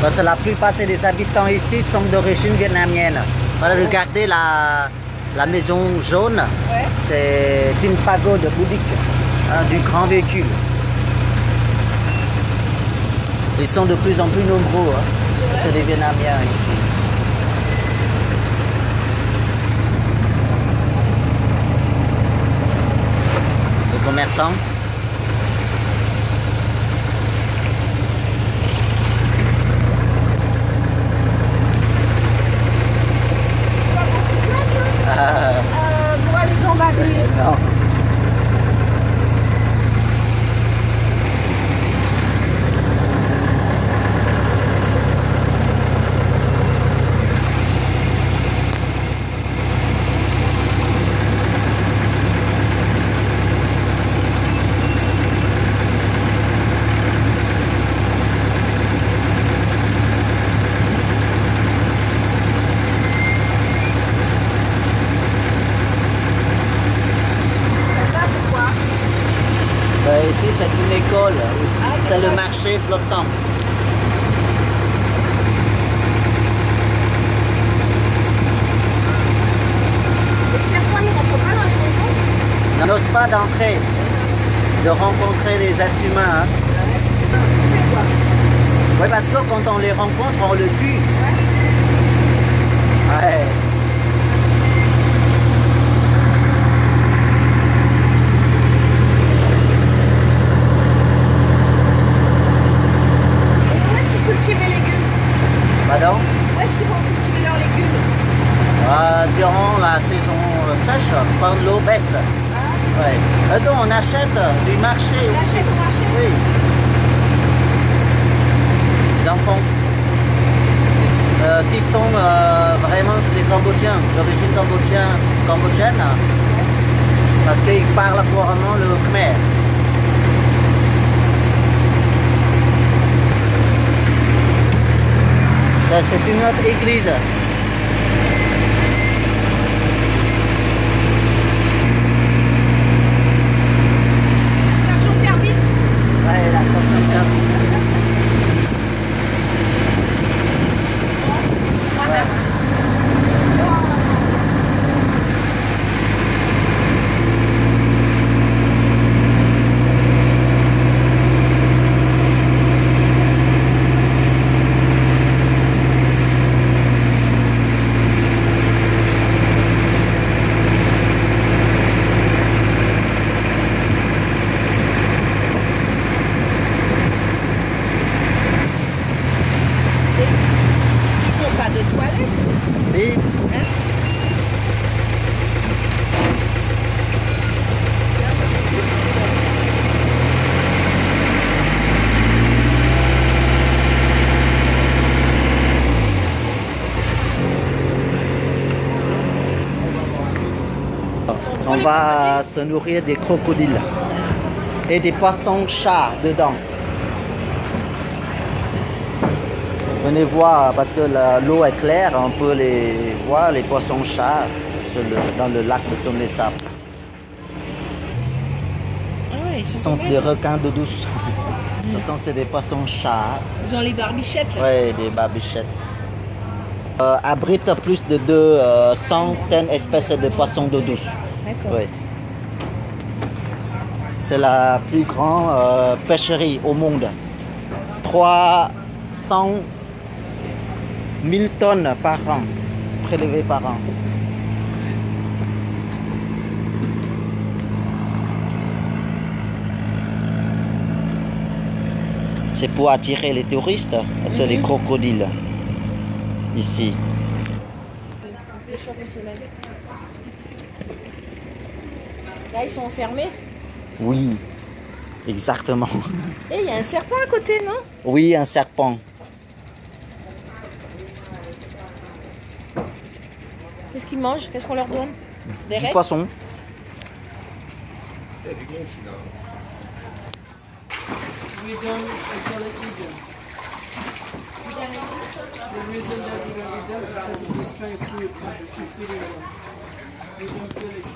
Parce que la plupart des habitants ici sont d'origine vietnamienne. Voilà, regardez la, la maison jaune. Ouais. C'est une pagode bouddhique hein, du grand véhicule. Ils sont de plus en plus nombreux, hein, les Vietnamiens ici. Les commerçants. Ah, Euh, pour aller dans Babi. non. Là, c'est quoi Ben, ici, c'est une école. C'est le marché flottant. Les serpents, ils rentrent pas dans les maisons On n'ose pas d'entrer, de rencontrer les êtres humains. hein. Oui, parce que quand on les rencontre, on le tue. Ouais. Et où est-ce qu'ils cultivent les légumes Pardon Où est-ce qu'ils vont cultiver leurs légumes Euh, Durant la saison sèche, quand l'eau baisse. Ah, Ouais. Euh, donc, on achète du marché. Aussi. achètent au marché Oui. Les enfants euh, qui sont euh, vraiment des Cambodgiens, d'origine cambodgienne, cambodgienne, parce qu'ils parlent couramment le khmer. Là, C'est une autre On va se nourrir des crocodiles et des poissons chats dedans. Venez voir parce que l'eau est claire, on peut les voir les poissons chats le- dans le lac de Tonlé Sap. Ah ouais, ils Ce sont sont des requins d'eau douce. Ce sont des poissons chats, Ils ont les barbichettes là. ouais, des barbichettes. Euh, abrite plus de 200 espèces de poissons d'eau douce. D'accord. Oui. C'est la plus grande euh, pêcherie au monde. 300 000 tonnes par an, prélevées par an. C'est pour attirer les touristes, c'est les crocodiles ici. C'est chaud au soleil. Là, ils sont enfermés. Oui, exactement. Et il y a un serpent à côté, non? Oui, un serpent. Qu'est-ce qu'ils mangent? Qu'est-ce qu'on leur donne? Des Du poisson. We don't sell it vegan. The reason that we don't eat that because of this kind of food, which is feeding them. We don't feel it's